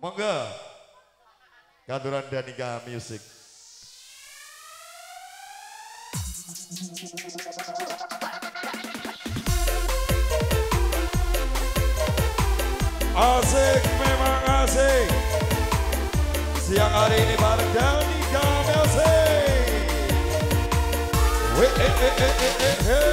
Monggo. Kanduran Danika Music. Asik, memang asik. Siang hari ini bareng Danika Music. Wih, eh, eh, eh, eh, eh, eh.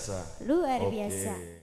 biasa. Luar okay. biasa.